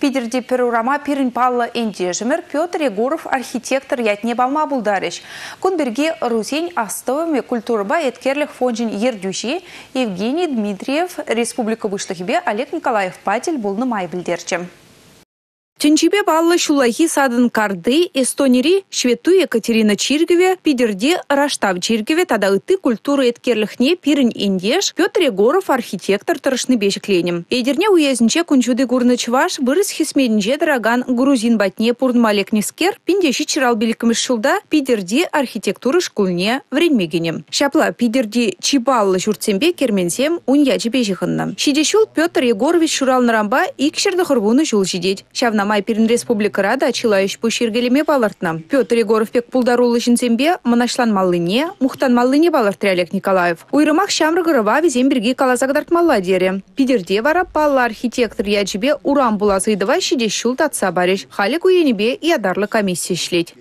Пидерде перурама пирин палла эндежімір Петр Егоров архитектор ятне балма бұлдарыш. Русень астовыме культурба еткерлік фонжин ердюши Евгений Дмитриев Республика Вышлыхебе Олег Николаев Патель болны май білдерчі. Тенчипе баллы шулахи садын карды Эстонери швету Екатерина Чиргеве, пидерде Раштав Чиргеве, тада ыты культура эткерлихне пирин индеш Петр Егоров архитектор тұрышны бешікленім. Эдерне уезінче күнчуды гурнычваш бұрыс хисмедінже дыраган грузин батне пурнмалек нескер пиндеші чирал белікіміш шулда пидерде архитектура шкулне вренмегенем. Шапла пидерде чибаллы журтсембе керменсем уньячы бешіхынна. Шидешул Петр Егорович шурал нарамба жул жидеть. Шавна май пирин республика рада чилающ пуширгелеме балартна. Петр Егоров пек пулдарулы жинсембе манашлан маллыне, мухтан маллыне балартры Олег Николаев. Уйрымах шамрыгырыва везем бірге калазагдартмалла малла дере. Пидерде вара палла архитектор ячебе урам булазыдыва шиде шул татса бариш. Халик уенебе ядарлы комиссия шлеть.